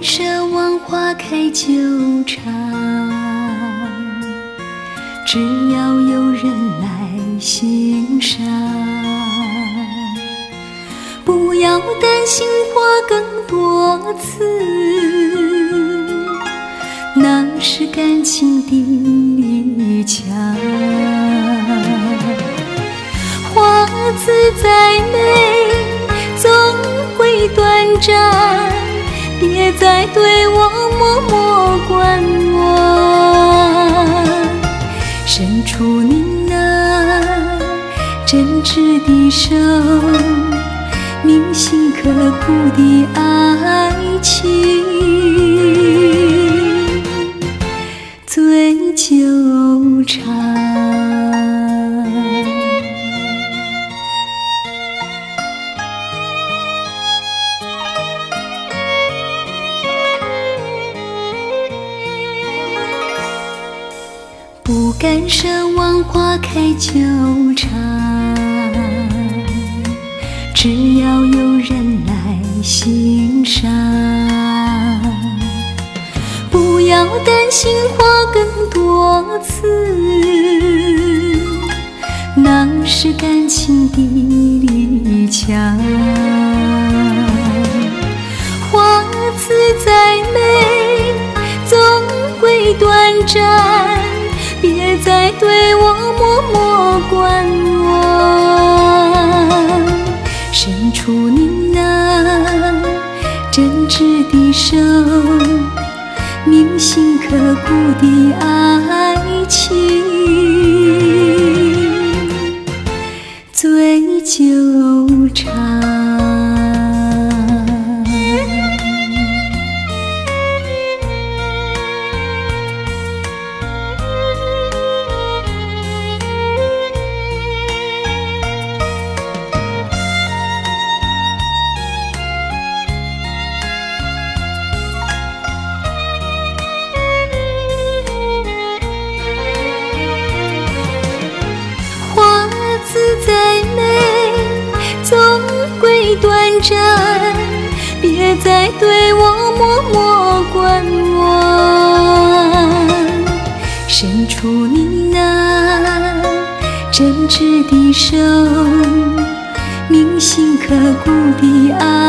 奢望花开久长，只要有人来欣赏。不要担心花更多次，那是感情的力强。花字再美，总会短暂。别再对我默默观望，伸出你那真挚的手，铭心刻骨的爱情最久长。不敢奢望花开久长，只要有人来欣赏。不要担心花更多次，那是感情的力强。花字再美，总会短暂。在对我默默观望，伸出你那真挚的手，铭心刻骨的爱情最久长。真。别再对我默默观望，伸出你那真挚的手，铭心刻骨的爱。